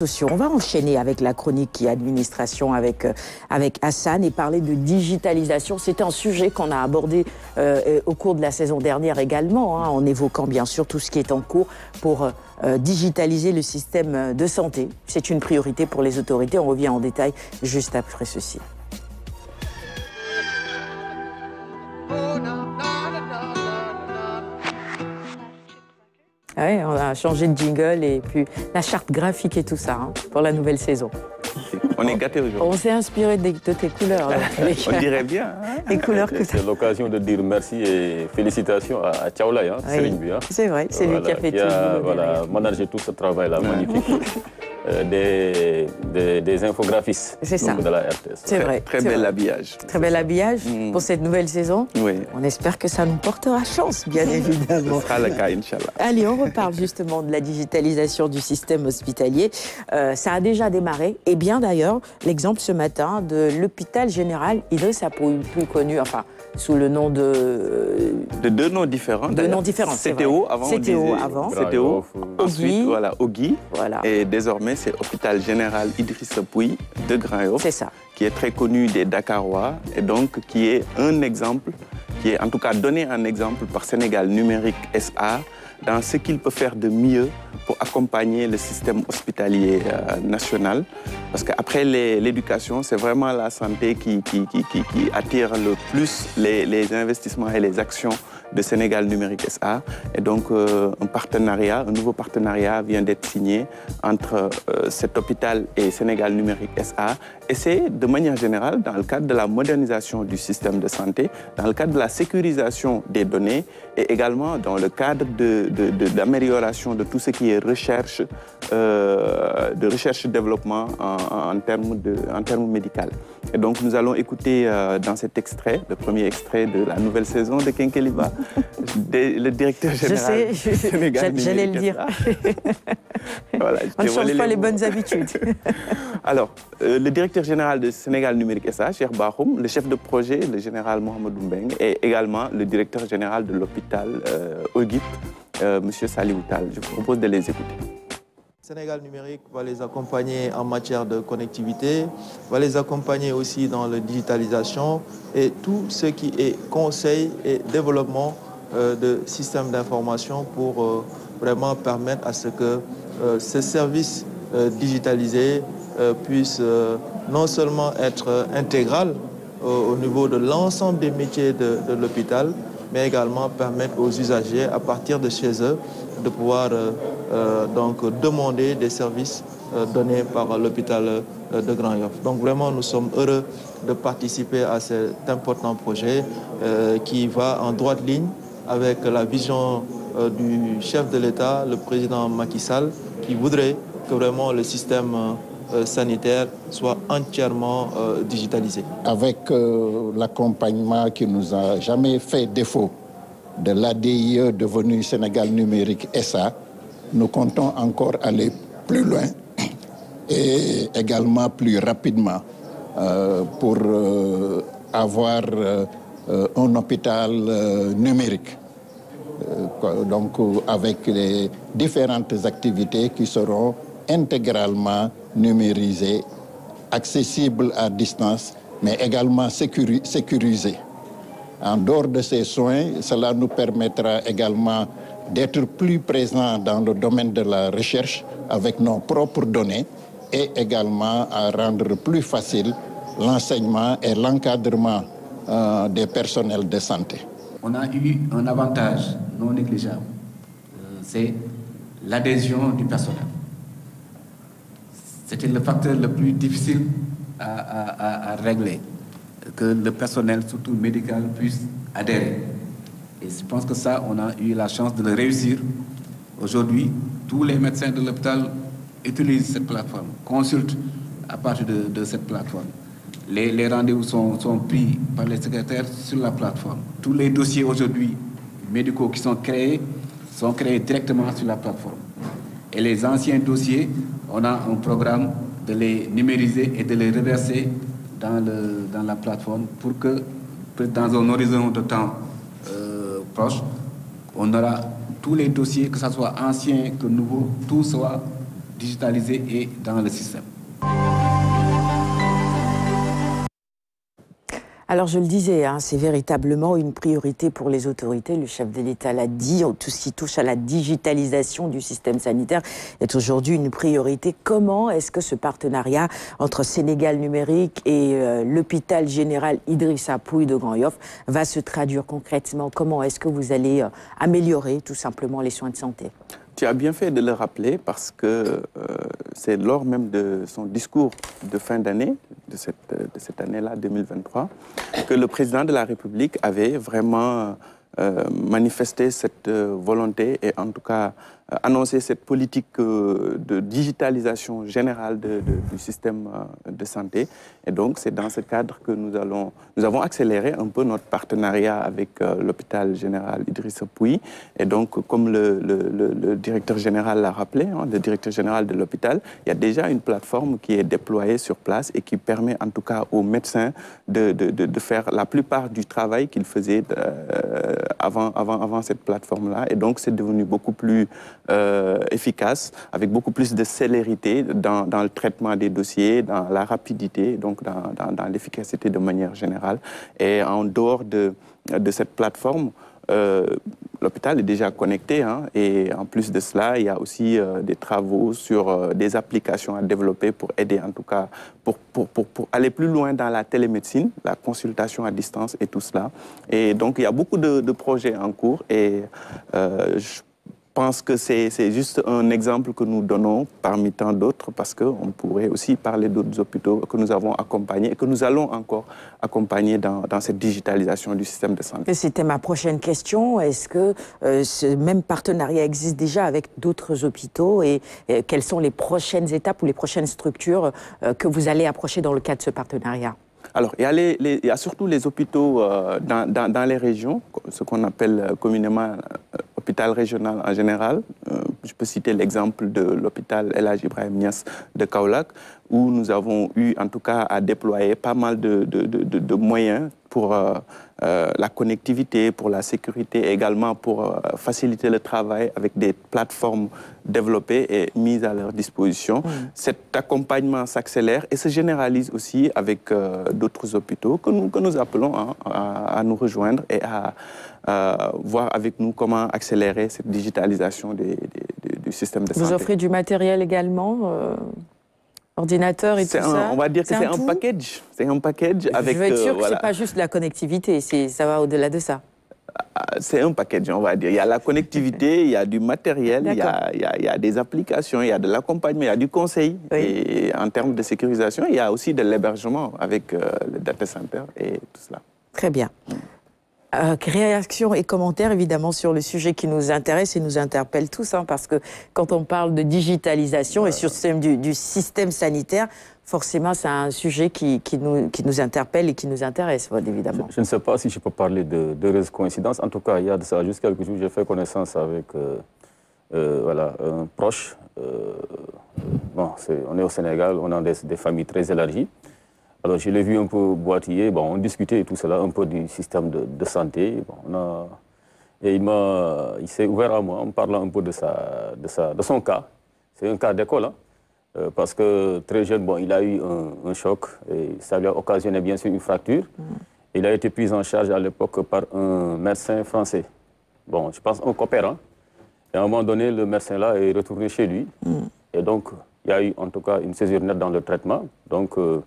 On va enchaîner avec la chronique qui est administration avec, euh, avec Hassan et parler de digitalisation. C'est un sujet qu'on a abordé euh, au cours de la saison dernière également, hein, en évoquant bien sûr tout ce qui est en cours pour euh, digitaliser le système de santé. C'est une priorité pour les autorités. On revient en détail juste après ceci. Ouais, on a changé de jingle et puis la charte graphique et tout ça hein, pour la nouvelle saison. On est gâtés aujourd'hui. On s'est inspiré de, tes couleurs. on dirait bien. Hein. Les couleurs que C'est l'occasion de dire merci et félicitations à Tchaoulaï, hein, hein. C'est vrai, c'est lui qui a fait tout. A, voilà, manager tout ce travail-là magnifique. Euh, des, des, infographistes de la RTS. C'est vrai. Très bel habillage. Très bel habillage mm. pour cette nouvelle saison. Oui. On espère que ça nous portera chance, bien évidemment. Ce sera le cas, Inch'Allah. Allez, on reparle justement de la digitalisation du système hospitalier. Euh, ça a déjà démarré. Et bien d'ailleurs, l'exemple ce matin de l'hôpital général Idriss Apouy, plus connu, enfin, sous le nom de... De deux noms différents. Deux noms différents, CTO avant. CTO avant. CTO. Ensuite, voilà, Ogui. Voilà. Et désormais, c'est Hôpital Général Idriss Pouy de Grand C'est ça. Qui est très connu des Dakarois et donc qui est un exemple, qui est en tout cas donné un exemple par Sénégal Numérique SA dans ce qu'il peut faire de mieux pour accompagner le système hospitalier euh, national. Parce qu'après l'éducation, c'est vraiment la santé qui, attire le plus les, les investissements et les actions de Sénégal Numérique SA. Et donc, euh, un partenariat, un nouveau partenariat vient d'être signé entre euh, cet hôpital et Sénégal Numérique SA. Et c'est de manière générale dans le cadre de la modernisation du système de santé, dans le cadre de la sécurisation des données et également dans le cadre de, d'amélioration de, tout ce qui est recherche, euh, de recherche-développement en, en, termes de, en termes médicaux. Et donc, nous allons écouter dans cet extrait, le premier extrait de la nouvelle saison de Kenkeliba, le directeur général. Je sais, j'allais le dire. voilà, On ne change pas les, bonnes habitudes. Alors, euh, le directeur général de Sénégal Numérique SA, Cheikh Bahoum, le chef de projet, le général Mohamed Mbeng, et également le directeur général de l'hôpital euh, euh, M. Outal. Je vous propose de les écouter. Sénégal numérique va les accompagner en matière de connectivité, va les accompagner aussi dans la digitalisation et tout ce qui est conseil et développement euh, de systèmes d'information pour euh, vraiment permettre à ce que euh, ces services digitalisés puissent non seulement être intégral au niveau de l'ensemble des métiers de l'hôpital, mais également permettre aux usagers, à partir de chez eux, de pouvoir euh, euh, donc demander des services euh, donnés par l'hôpital de Grand Yoff. Donc vraiment, nous sommes heureux de participer à cet important projet qui va en droite ligne avec la vision du chef de l'État, le président Macky Sall, qui voudrait que vraiment le système sanitaire soit entièrement digitalisé. Avec l'accompagnement qui nous a jamais fait défaut de l'ADIE devenu Sénégal numérique SA, nous comptons encore aller plus loin et également plus rapidement euh, pour euh, avoir euh, un hôpital numérique. donc avec les différentes activités qui seront intégralement numérisées, accessibles à distance, mais également sécurisées. En dehors de ces soins, cela nous permettra également d'être plus présents dans le domaine de la recherche avec nos propres données et également à rendre plus facile l'enseignement et l'encadrement euh, des personnels de santé. On a eu un avantage non négligeable, euh, c'est l'adhésion du personnel. C'était le facteur le plus difficile à régler que le personnel, surtout médical, puisse adhérer. Et je pense que ça, on a eu la chance de le réussir. Aujourd'hui, tous les médecins de l'hôpital utilisent cette plateforme, consultent à partir de, cette plateforme. Les, rendez-vous sont, sont, pris par les secrétaires sur la plateforme. Tous les dossiers aujourd'hui médicaux qui sont créés sont créés directement sur la plateforme. Et les anciens dossiers, on a un programme de les numériser et de les reverser dans, la plateforme pour que, dans un horizon de temps euh, proche, on aura tous les dossiers, que ce soit anciens que nouveaux, tout soit digitalisée et dans le système. Alors je le disais, hein, c'est véritablement une priorité pour les autorités. Le chef de l'État l'a dit, tout ce qui touche à la digitalisation du système sanitaire est aujourd'hui une priorité. Comment est-ce que ce partenariat entre Sénégal numérique et euh, l'hôpital général Idrissa Pouy de Grand Yoff va se traduire concrètement? Comment est-ce que vous allez euh, améliorer tout simplement les soins de santé? Tu as bien fait de le rappeler parce que euh, c'est lors même de son discours de fin d'année, de cette, de cette année-là, 2023, que le président de la République avait vraiment euh, manifesté cette euh, volonté et en tout cas euh, annoncer cette politique euh, de digitalisation générale du système euh, de santé. Et donc, c'est dans ce cadre que nous, allons, nous avons accéléré un peu notre partenariat avec l'hôpital général Idrissa Pouy. Et donc, comme le, directeur général l'a rappelé, hein, le directeur général de l'hôpital, il y a déjà une plateforme qui est déployée sur place et qui permet en tout cas aux médecins de, de faire la plupart du travail qu'ils faisaient avant, avant, avant cette plateforme-là. Et donc, c'est devenu beaucoup plus euh, efficace, avec beaucoup plus de célérité dans, le traitement des dossiers, dans la rapidité, donc dans, l'efficacité de manière générale. Et en dehors de, cette plateforme, euh, l'hôpital est déjà connecté hein, et en plus de cela, il y a aussi euh, des travaux sur des applications à développer pour aider en tout cas, pour, aller plus loin dans la télémédecine, la consultation à distance et tout cela. Et donc il y a beaucoup de, projets en cours et je pense que c'est juste un exemple que nous donnons parmi tant d'autres parce qu'on pourrait aussi parler d'autres hôpitaux que nous avons accompagnés et que nous allons encore accompagner dans, cette digitalisation du système de santé. C'était ma prochaine question. Est-ce que euh, ce même partenariat existe déjà avec d'autres hôpitaux et, quelles sont les prochaines étapes ou les prochaines structures euh, que vous allez approcher dans le cadre de ce partenariat? Alors, il y, a il y, a surtout les hôpitaux euh, dans, dans, les régions, ce qu'on appelle communément hôpital régional en général. Euh, je peux citer l'exemple de l'hôpital El Ibrahim Nias de Kaolack, où nous avons eu en tout cas à déployer pas mal de, de, de, moyens pour euh, euh, la connectivité, pour la sécurité, également pour faciliter le travail avec des plateformes développées et mises à leur disposition. Cet accompagnement s'accélère et se généralise aussi avec d'autres hôpitaux que nous, que nous appelons hein, à, à, nous rejoindre et à euh, voir avec nous comment accélérer cette digitalisation du système de santé. Vous offrez du matériel également euh, ordinateur et tout ça On va dire que c'est un, package. C'est un package avec. Je veux être sûr que ce n'est pas juste la connectivité, ça va au-delà de ça. Ah, c'est un package, on va dire. Il y a la connectivité, il y a du matériel, il y a, il y a, des applications, il y a de l'accompagnement, il y a du conseil. Et en termes de sécurisation, il y a aussi de l'hébergement avec euh, le data center et tout cela. Très bien. Euh, réactions et commentaires évidemment sur le sujet qui nous intéresse et nous interpelle tous, hein, parce que quand on parle de digitalisation et sur du, du système sanitaire, forcément c'est un sujet qui, qui, nous, qui, nous, interpelle et qui nous intéresse, évidemment. Je, ne sais pas si je peux parler de d'heureuses coïncidences. En tout cas, il y a de ça juste quelques jours, j'ai fait connaissance avec euh, euh, voilà, un proche. bon, on est au Sénégal, on a des, des familles très élargies. Alors je l'ai vu un peu boitiller, bon, on discutait tout cela un peu du système de, santé. on a, et il, il s'est ouvert à moi en parlant un peu de, sa, de, sa, de son cas. C'est un cas d'école, hein. euh, parce que très jeune, bon, il a eu un, choc et ça lui a occasionné bien sûr une fracture. Mm. Il a été pris en charge à l'époque par un médecin français. Bon, je pense un coopérant. Et à un moment donné, le médecin-là est retourné chez lui. Mm. Et donc, il y a eu en tout cas une césure nette dans le traitement. Donc, euh,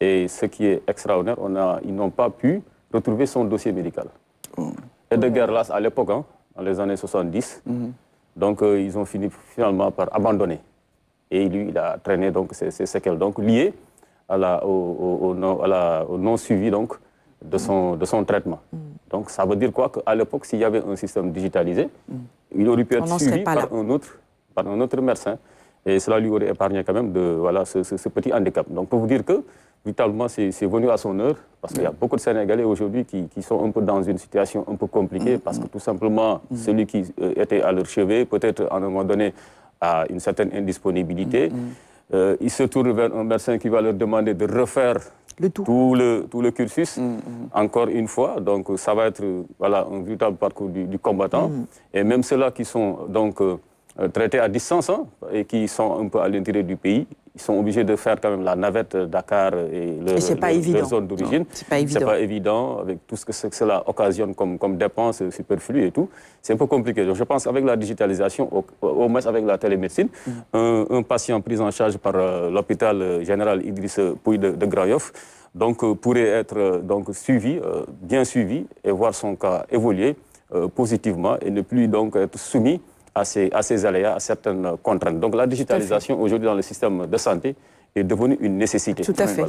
et ce qui est extraordinaire, on a, ils n'ont pas pu retrouver son dossier médical. Oh. Et de guerre, là, à l'époque, hein, dans les années 70, mhm. donc euh, ils ont fini finalement par abandonner. Et lui, il a traîné donc ces, séquelles, donc liées à la, au, non-suivi donc, de, son, de son traitement. Mhm. Donc ça veut dire quoi Qu'à l'époque, s'il y avait un système digitalisé, il aurait pu être suivi par un, autre, par un autre médecin. Et cela lui aurait épargné quand même de, voilà, ce, ce petit handicap. Donc pour vous dire que véritablement, c'est venu à son heure, parce qu'il y a beaucoup de Sénégalais aujourd'hui qui, sont un peu dans une situation un peu compliquée, mm, parce que mm. tout simplement, mm. celui qui euh, était à leur chevet, peut-être à un moment donné, a une certaine indisponibilité. Euh, ils se tournent vers un médecin qui va leur demander de refaire Tout, le, tout le cursus, encore une fois. Donc, ça va être voilà, un véritable parcours du, combattant. Et même ceux-là qui sont donc, euh, traités à distance hein, et qui sont un peu à l'intérieur du pays. Ils sont obligés de faire quand même la navette Dakar et, leur, zone d'origine. C'est pas évident. C'est pas évident avec tout ce que cela occasionne comme, comme dépenses superflues et tout. C'est un peu compliqué. Donc je pense qu'avec la digitalisation, au, moins avec la télémédecine, mm. un, patient pris en charge par l'hôpital général Idriss Pouy de, de Grayoff donc, pourrait être donc, suivi, bien suivi et voir son cas évoluer euh, positivement et ne plus donc être soumis à ces, à ces aléas, à certaines contraintes. Donc la digitalisation aujourd'hui dans le système de santé est devenue une nécessité. Tout à fait.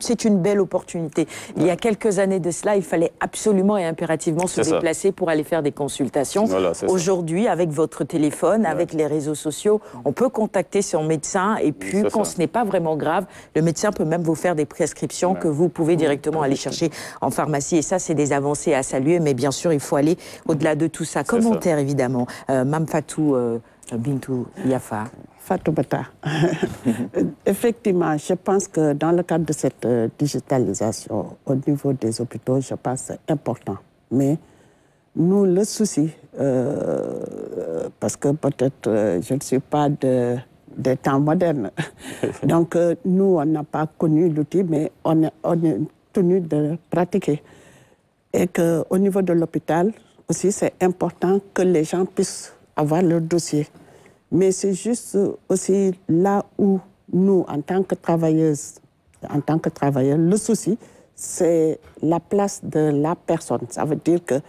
c'est une belle opportunité. Il y a quelques années de cela, il fallait absolument et impérativement se déplacer pour aller faire des consultations. Aujourd'hui, avec votre téléphone, avec les réseaux sociaux, on peut contacter son médecin et puis quand ce n'est pas vraiment grave, le médecin peut même vous faire des prescriptions que vous pouvez directement aller chercher en pharmacie. Et ça, c'est des avancées à saluer, mais bien sûr, il faut aller au-delà de tout ça. Commentaire, évidemment. Euh, Mam Fatou euh, Bintou Yafa. Fatoubata. Effectivement, je pense que dans le cadre de cette euh, digitalisation au niveau des hôpitaux, je pense que c'est important. Mais nous, le souci, euh, parce que peut-être euh, je ne suis pas de, des temps modernes, donc nous, on n'a pas connu l'outil, mais on on est tenu de pratiquer. Et qu'au niveau de l'hôpital, aussi, c'est important que les gens puissent avoir leur dossier. Mais c'est juste aussi là où nous, en tant que travailleuses, en tant que travailleurs, le souci, c'est la place de la personne. Ça veut dire que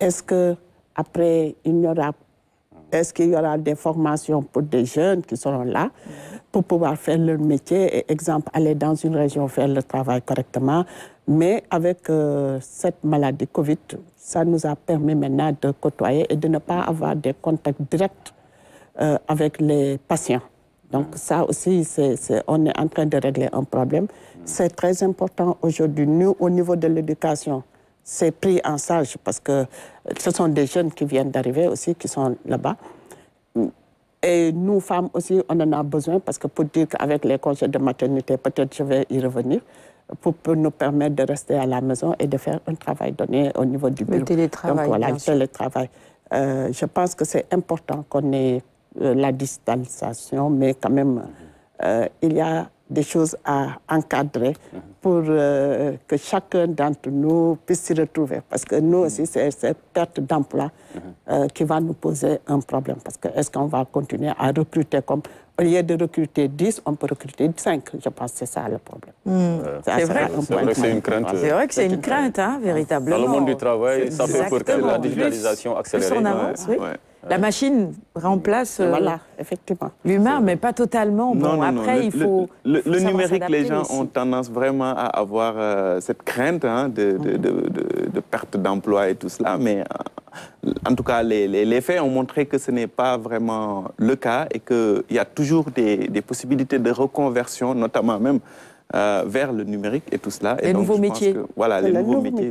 est-ce que après il y aura est-ce qu'il y aura des formations pour des jeunes qui seront là pour pouvoir faire leur métier? Et, exemple, aller dans une région faire le travail correctement. Mais avec euh, cette maladie Covid, ça nous a permis maintenant de côtoyer et de ne pas avoir des contacts directs euh, avec les patients. Donc ça aussi, on est en train de régler un problème. C'est très important aujourd'hui. Nous, au niveau de l'éducation, c'est pris en charge parce que ce sont des jeunes qui viennent d'arriver aussi, qui sont là-bas. Et nous, femmes aussi, on en a besoin parce que pour dire qu'avec les congés de maternité, peut-être je vais y revenir, pour, nous permettre de rester à la maison et de faire un travail donné au niveau du bureau. Le télétravail. Donc voilà, le télétravail. Euh, je pense que c'est important qu'on ait la digitalisation, mais quand même, euh, il y a des choses à encadrer pour euh, que chacun d'entre nous puisse s'y retrouver. Parce que nous aussi, c'est cette perte d'emploi qui va nous poser un problème. Parce que est-ce qu'on va continuer à recruter comme... Au lieu de recruter 10, on peut recruter 5. Je pense que c'est ça le problème. Hmm. C'est vrai, que c'est une crainte. C'est vrai que c'est une crainte, hein, véritablement. Dans le monde du travail, ça fait pour que la digitalisation accélère. La machine remplace euh, voilà, effectivement. l'humain, mais pas totalement. Bon, après, il faut. Le, numérique, les gens ont tendance vraiment à avoir euh, cette crainte hein, de, de, perte d'emploi et tout cela, mais euh, en tout cas, les, faits ont montré que ce n'est pas vraiment le cas et qu'il y a toujours des, des, possibilités de reconversion, notamment même euh, vers le numérique et tout cela. Les nouveaux métiers. voilà, les nouveaux métiers.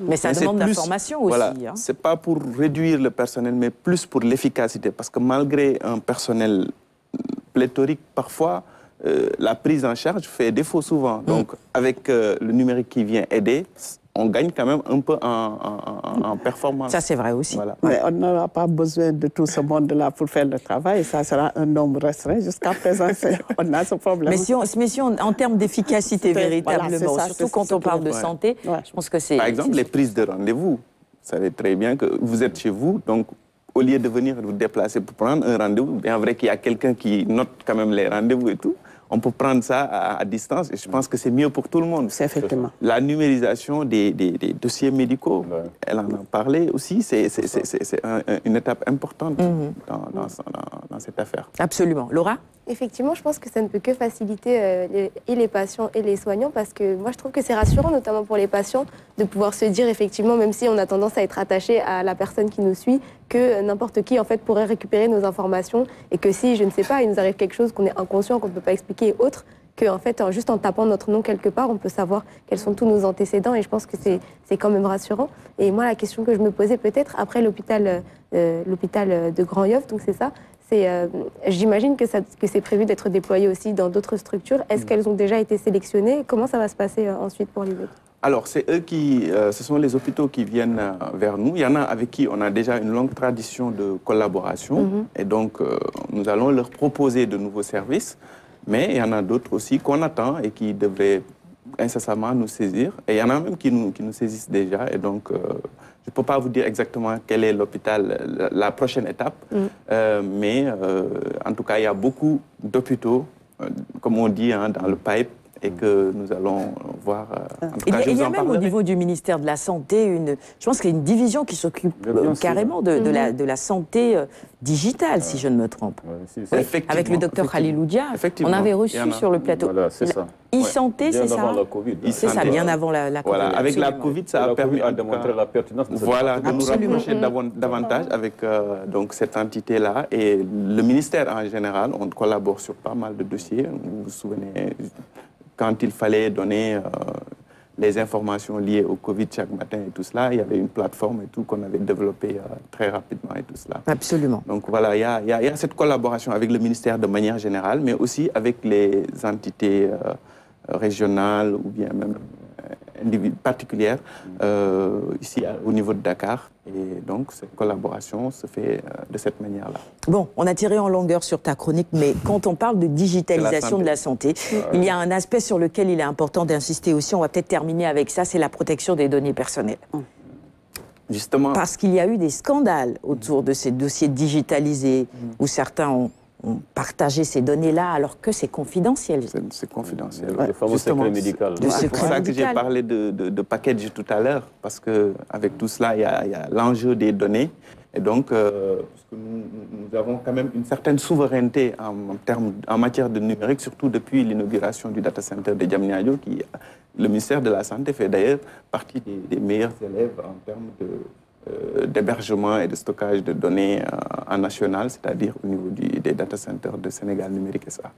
Mais ça demande de la formation aussi. Voilà, hein. C'est pas pour réduire le personnel, mais plus pour l'efficacité. Parce que malgré un personnel pléthorique, parfois, euh, la prise en charge fait défaut souvent. Mm. Donc, avec euh, le numérique qui vient aider, on gagne quand même un peu en, performance. Ça, c'est vrai aussi. Mais on n'aura pas besoin de tout ce monde-là pour faire le travail. Ça sera un nombre restreint. Jusqu'à présent, on a ce problème. Mais si, on, en termes d'efficacité, véritablement, surtout quand on parle de santé, je pense que c'est... Par exemple, les prises de rendez-vous. Vous savez très bien que vous êtes chez vous, donc au lieu de venir vous déplacer pour prendre un rendez-vous, bien vrai qu'il y a quelqu'un qui note quand même les rendez-vous et tout on peut prendre ça à, distance et je pense que c'est mieux pour tout le monde. C'est effectivement. La numérisation des, dossiers médicaux, elle en a parlé aussi, c'est une étape importante mhm. dans, cette affaire. Absolument. Laura? Effectivement, je pense que ça ne peut que faciliter euh, les, et les patients et les soignants parce que moi je trouve que c'est rassurant, notamment pour les patients, de pouvoir se dire effectivement, même si on a tendance à être attaché à la personne qui nous suit, que n'importe qui en fait pourrait récupérer nos informations et que si, je ne sais pas, il nous arrive quelque chose qu'on est inconscient, qu'on ne peut pas expliquer et autre, que en fait, juste en tapant notre nom quelque part, on peut savoir quels sont tous nos antécédents et je pense que c'est quand même rassurant. Et moi, la question que je me posais peut-être après l'hôpital euh, l'hôpital de Grand Yoff, donc c'est ça, euh, j'imagine que, que c'est prévu d'être déployé aussi dans d'autres structures. Est-ce mm. qu'elles ont déjà été sélectionnées? Comment ça va se passer euh, ensuite pour les autres? Alors, c'est eux qui, euh, ce sont les hôpitaux qui viennent euh, vers nous. Il y en a avec qui on a déjà une longue tradition de collaboration. Mhm. Et donc, euh, nous allons leur proposer de nouveaux services. Mais il y en a d'autres aussi qu'on attend et qui devraient incessamment nous saisir. Et il y en a même qui nous, qui nous saisissent déjà. Et donc, euh, je ne peux pas vous dire exactement quel est l'hôpital, la, la prochaine étape. Mhm. Euh, mais euh, en tout cas, il y a beaucoup d'hôpitaux, euh, comme on dit, hein, dans le pipe et que nous allons voir. euh, en tout Il y a, je il vous y a en même au niveau du ministère de la Santé, une, je pense qu'il y a une division qui s'occupe euh, carrément de, de la, de la santé euh, digitale, si je ne me trompe. Ouais, si, Oui, c'est- Effectivement, avec le docteur. Khaliloudia, on avait reçu a. sur le plateau. Voilà, c'est ça. E-santé, c'est avant ça la Covid. C'est ça, bien avant la, la Voilà, Covid, avec la. Covid, ça la a Covid permis démontré cas, la pertinence de cette Voilà, de nous Absolument. rapprocher davant- davantage avec euh, donc, cette entité-là. Et le ministère en général, on collabore sur pas mal de dossiers. Vous vous souvenez, quand il fallait donner euh, les informations liées au Covid chaque matin et tout cela, il y avait une plateforme et tout qu'on avait développée euh, très rapidement et tout cela. Absolument. Donc voilà, il y, a- y y cette collaboration avec le ministère de manière générale, mais aussi avec les entités euh, régionales ou bien même particulières euh, ici au niveau de Dakar. Et donc cette collaboration se fait euh, de cette manière-là. Bon, on a tiré en longueur sur ta chronique, mais quand on parle de digitalisation de la santé, il y a un aspect sur lequel il est important d'insister aussi. On va peut-être terminer avec ça, c'est la protection des données personnelles. Justement, Parce qu'il y a eu des scandales autour de ces dossiers digitalisés où certains ont, ont partagé ces données-là alors que c'est confidentiel. c'est confidentiel. Le fameux Justement, secret médical. C'est pour ça que j'ai parlé de, de, de package tout à l'heure, parce qu'avec tout cela, il y a, l'enjeu des données. Et donc, euh, parce que nous, avons quand même une certaine souveraineté en, en termes, en matière de numérique, surtout depuis l'inauguration du data center de Diamniadio, qui le ministère de la Santé fait d'ailleurs partie des, des meilleurs élèves en termes de, d'hébergement et de stockage de données euh, en national, c'est-à-dire au niveau des data centers de Sénégal Numérique SA.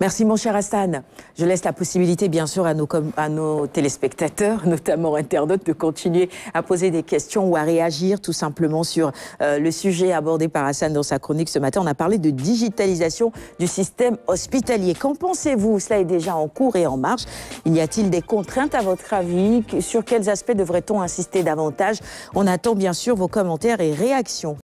Merci mon cher Hassan. Je laisse la possibilité bien sûr à nos, à nos téléspectateurs, notamment internautes, de continuer à poser des questions ou à réagir tout simplement sur euh, le sujet abordé par Hassan dans sa chronique ce matin. On a parlé de digitalisation du système hospitalier. Qu'en pensez-vous? Cela est déjà en cours et en marche. Y a-t-il des contraintes à votre avis? Sur quels aspects devrait-on insister davantage? On attend bien sûr vos commentaires et réactions.